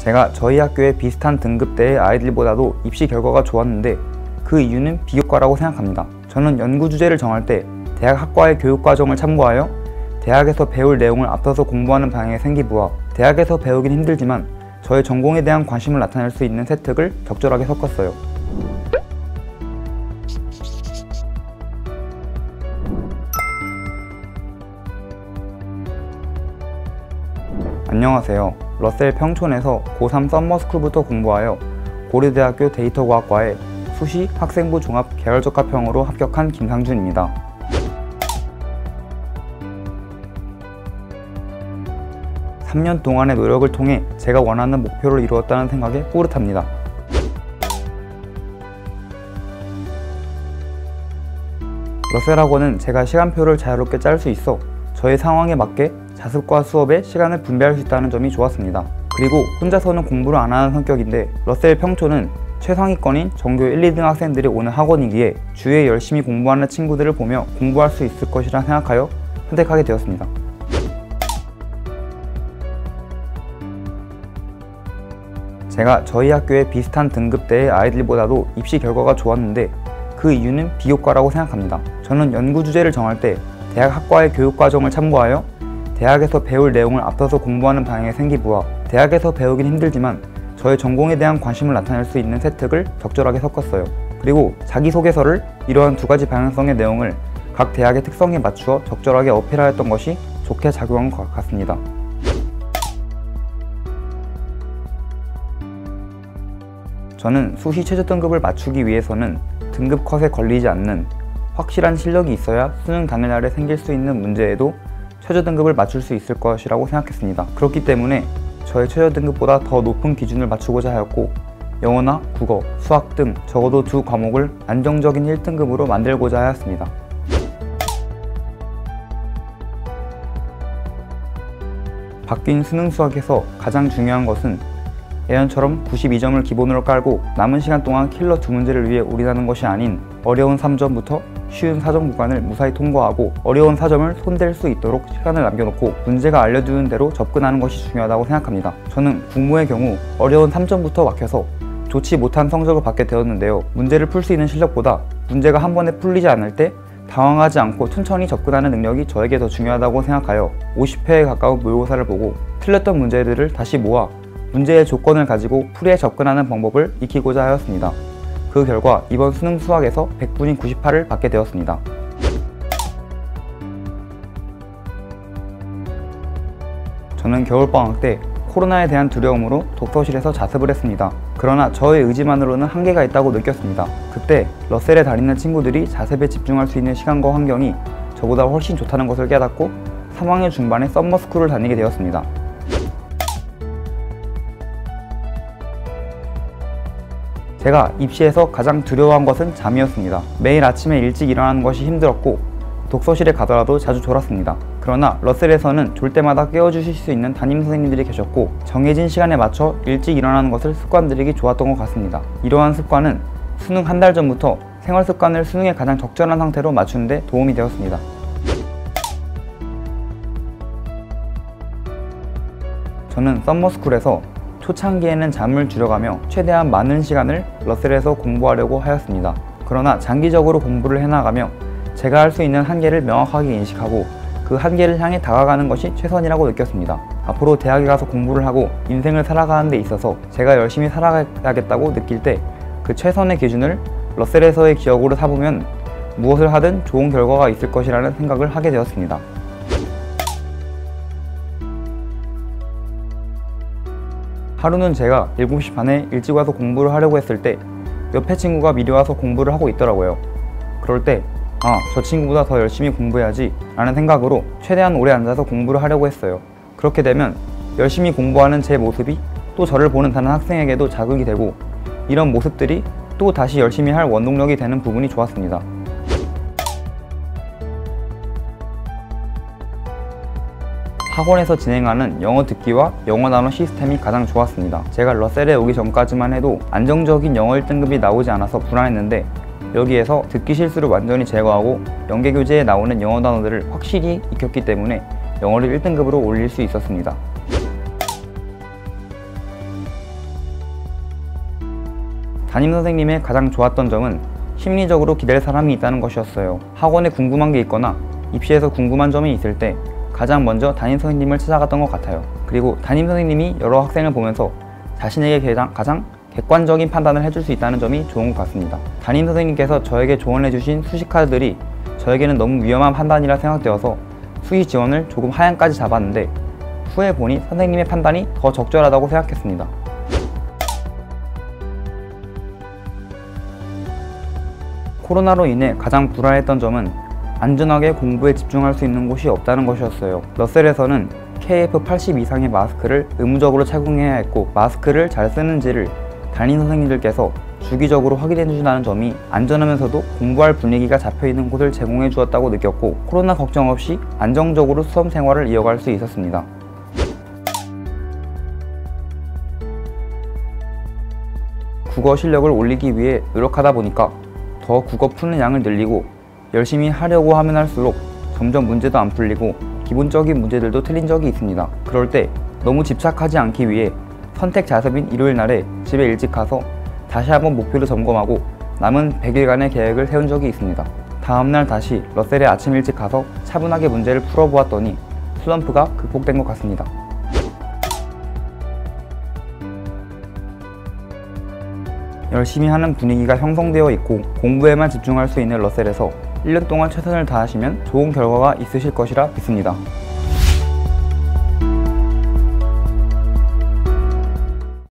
제가 저희 학교의 비슷한 등급대의 아이들보다도 입시 결과가 좋았는데 그 이유는 비교과라고 생각합니다. 저는 연구 주제를 정할 때 대학 학과의 교육 과정을 참고하여 대학에서 배울 내용을 앞서서 공부하는 방향의 생기부와 대학에서 배우긴 힘들지만 저의 전공에 대한 관심을 나타낼 수 있는 세특을 적절하게 섞었어요. 안녕하세요. 러셀 평촌에서 고3 썸머스쿨부터 공부하여 고려대학교 데이터과학과에 수시 학생부 종합 계열적합형으로 합격한 김상준입니다. 3년 동안의 노력을 통해 제가 원하는 목표를 이루었다는 생각에 뿌듯합니다. 러셀 학원은 제가 시간표를 자유롭게 짤 수 있어 저의 상황에 맞게 자습과 수업에 시간을 분배할 수 있다는 점이 좋았습니다. 그리고 혼자서는 공부를 안 하는 성격인데 러셀 평촌은 최상위권인 전교 1, 2등 학생들이 오는 학원이기에 주위에 열심히 공부하는 친구들을 보며 공부할 수 있을 것이라 생각하여 선택하게 되었습니다. 제가 저희 학교의 비슷한 등급대의 아이들보다도 입시 결과가 좋았는데 그 이유는 비교과라고 생각합니다. 저는 연구 주제를 정할 때 대학 학과의 교육 과정을 참고하여 대학에서 배울 내용을 앞서서 공부하는 방향의 생기부와 대학에서 배우긴 힘들지만 저의 전공에 대한 관심을 나타낼 수 있는 세특을 적절하게 섞었어요. 그리고 자기소개서를 이러한 두 가지 방향성의 내용을 각 대학의 특성에 맞추어 적절하게 어필하였던 것이 좋게 작용한 것 같습니다. 저는 수시 최저 등급을 맞추기 위해서는 등급 컷에 걸리지 않는 확실한 실력이 있어야 수능 당일날에 생길 수 있는 문제에도 최저 등급을 맞출 수 있을 것이라고 생각했습니다. 그렇기 때문에 저의 최저 등급보다 더 높은 기준을 맞추고자 하였고 영어나 국어, 수학 등 적어도 두 과목을 안정적인 1등급으로 만들고자 하였습니다. 바뀐 수능 수학에서 가장 중요한 것은 예전처럼 92점을 기본으로 깔고 남은 시간 동안 킬러 두 문제를 위해 올인하는 것이 아닌 어려운 3점부터 쉬운 4점 구간을 무사히 통과하고 어려운 4점을 손댈 수 있도록 시간을 남겨놓고 문제가 알려주는 대로 접근하는 것이 중요하다고 생각합니다. 저는 9모의 경우 어려운 3점부터 막혀서 좋지 못한 성적을 받게 되었는데요. 문제를 풀 수 있는 실력보다 문제가 한 번에 풀리지 않을 때 당황하지 않고 천천히 접근하는 능력이 저에게 더 중요하다고 생각하여 50회에 가까운 모의고사를 보고 틀렸던 문제들을 다시 모아 문제의 조건을 가지고 풀이에 접근하는 방법을 익히고자 하였습니다. 그 결과 이번 수능 수학에서 100분인 98을 받게 되었습니다. 저는 겨울방학 때 코로나에 대한 두려움으로 독서실에서 자습을 했습니다. 그러나 저의 의지만으로는 한계가 있다고 느꼈습니다. 그때 러셀에 다니는 친구들이 자습에 집중할 수 있는 시간과 환경이 저보다 훨씬 좋다는 것을 깨닫고 3학년 중반에 썸머스쿨을 다니게 되었습니다. 제가 입시에서 가장 두려워한 것은 잠이었습니다. 매일 아침에 일찍 일어나는 것이 힘들었고 독서실에 가더라도 자주 졸았습니다. 그러나 러셀에서는 졸 때마다 깨워주실 수 있는 담임 선생님들이 계셨고 정해진 시간에 맞춰 일찍 일어나는 것을 습관들이기 좋았던 것 같습니다. 이러한 습관은 수능 한 달 전부터 생활 습관을 수능에 가장 적절한 상태로 맞추는 데 도움이 되었습니다. 저는 썸머스쿨에서 초창기에는 잠을 줄여가며 최대한 많은 시간을 러셀에서 공부하려고 하였습니다. 그러나 장기적으로 공부를 해나가며 제가 할 수 있는 한계를 명확하게 인식하고 그 한계를 향해 다가가는 것이 최선이라고 느꼈습니다. 앞으로 대학에 가서 공부를 하고 인생을 살아가는 데 있어서 제가 열심히 살아가야겠다고 느낄 때 그 최선의 기준을 러셀에서의 기억으로 삼으면 무엇을 하든 좋은 결과가 있을 것이라는 생각을 하게 되었습니다. 하루는 제가 7시 반에 일찍 와서 공부를 하려고 했을 때 옆에 친구가 미리 와서 공부를 하고 있더라고요. 그럴 때, 아, 저 친구보다 더 열심히 공부해야지 라는 생각으로 최대한 오래 앉아서 공부를 하려고 했어요. 그렇게 되면 열심히 공부하는 제 모습이 또 저를 보는 다른 학생에게도 자극이 되고 이런 모습들이 또 다시 열심히 할 원동력이 되는 부분이 좋았습니다. 학원에서 진행하는 영어 듣기와 영어 단어 시스템이 가장 좋았습니다. 제가 러셀에 오기 전까지만 해도 안정적인 영어 1등급이 나오지 않아서 불안했는데 여기에서 듣기 실수를 완전히 제거하고 연계 교재에 나오는 영어 단어들을 확실히 익혔기 때문에 영어를 1등급으로 올릴 수 있었습니다. 담임 선생님의 가장 좋았던 점은 심리적으로 기댈 사람이 있다는 것이었어요. 학원에 궁금한 게 있거나 입시에서 궁금한 점이 있을 때 가장 먼저 담임 선생님을 찾아갔던 것 같아요. 그리고 담임 선생님이 여러 학생을 보면서 자신에게 가장, 가장 객관적인 판단을 해줄 수 있다는 점이 좋은 것 같습니다. 담임 선생님께서 저에게 조언해주신 수시 카드들이 저에게는 너무 위험한 판단이라 생각되어서 수시 지원을 조금 하향까지 잡았는데 후에 보니 선생님의 판단이 더 적절하다고 생각했습니다. 코로나로 인해 가장 불안했던 점은 안전하게 공부에 집중할 수 있는 곳이 없다는 것이었어요. 러셀에서는 KF80 이상의 마스크를 의무적으로 착용해야 했고 마스크를 잘 쓰는지를 담임 선생님들께서 주기적으로 확인해 주신다는 점이 안전하면서도 공부할 분위기가 잡혀 있는 곳을 제공해 주었다고 느꼈고 코로나 걱정 없이 안정적으로 수험 생활을 이어갈 수 있었습니다. 국어 실력을 올리기 위해 노력하다 보니까 더 국어 푸는 양을 늘리고 열심히 하려고 하면 할수록 점점 문제도 안 풀리고 기본적인 문제들도 틀린 적이 있습니다. 그럴 때 너무 집착하지 않기 위해 선택 자습인 일요일 날에 집에 일찍 가서 다시 한번 목표를 점검하고 남은 100일간의 계획을 세운 적이 있습니다. 다음날 다시 러셀에 아침 일찍 가서 차분하게 문제를 풀어보았더니 슬럼프가 극복된 것 같습니다. 열심히 하는 분위기가 형성되어 있고 공부에만 집중할 수 있는 러셀에서 1년 동안 최선을 다하시면 좋은 결과가 있으실 것이라 믿습니다.